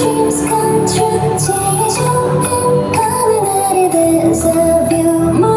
dreams come true 제일 좋은 어느 There's a view